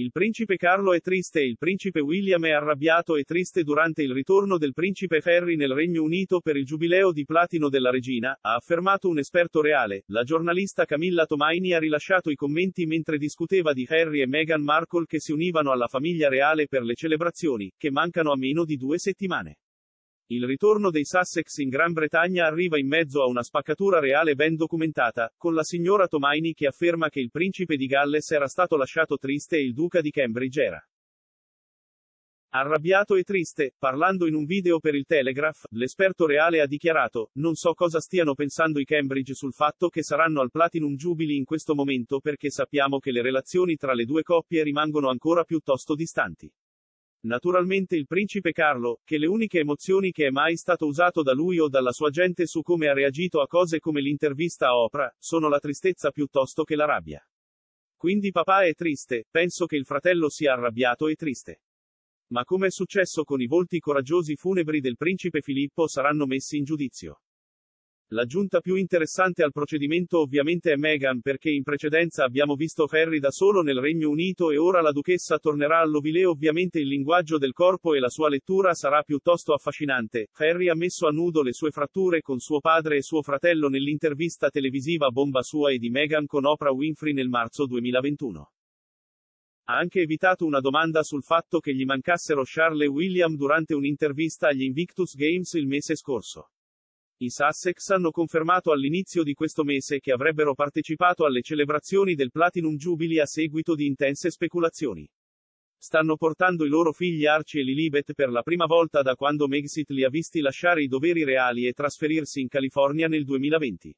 Il principe Carlo è triste e il principe William è arrabbiato e triste durante il ritorno del principe Ferry nel Regno Unito per il giubileo di platino della regina, ha affermato un esperto reale. La giornalista Camilla Tomaini ha rilasciato i commenti mentre discuteva di Harry e Meghan Markle che si univano alla famiglia reale per le celebrazioni, che mancano a meno di due settimane. Il ritorno dei Sussex in Gran Bretagna arriva in mezzo a una spaccatura reale ben documentata, con la signora Tomaini che afferma che il principe di Galles era stato lasciato triste e il duca di Cambridge era Arrabbiato e triste, parlando in un video per il Telegraph, l'esperto reale ha dichiarato, non so cosa stiano pensando i Cambridge sul fatto che saranno al Platinum Jubilee in questo momento perché sappiamo che le relazioni tra le due coppie rimangono ancora piuttosto distanti. Naturalmente il principe Carlo, che le uniche emozioni che è mai stato usato da lui o dalla sua gente su come ha reagito a cose come l'intervista a Oprah, sono la tristezza piuttosto che la rabbia. Quindi papà è triste, penso che il fratello sia arrabbiato e triste. Ma come è successo con i volti coraggiosi funebri del principe Filippo saranno messi in giudizio. L'aggiunta più interessante al procedimento ovviamente è Meghan perché in precedenza abbiamo visto Ferry da solo nel Regno Unito e ora la duchessa tornerà all'ovile ovviamente il linguaggio del corpo e la sua lettura sarà piuttosto affascinante. Ferry ha messo a nudo le sue fratture con suo padre e suo fratello nell'intervista televisiva bomba sua e di Meghan con Oprah Winfrey nel marzo 2021. Ha anche evitato una domanda sul fatto che gli mancassero Charles e William durante un'intervista agli Invictus Games il mese scorso. I Sussex hanno confermato all'inizio di questo mese che avrebbero partecipato alle celebrazioni del Platinum Jubilee a seguito di intense speculazioni. Stanno portando i loro figli Archie e Lilibet per la prima volta da quando Megxit li ha visti lasciare i doveri reali e trasferirsi in California nel 2020.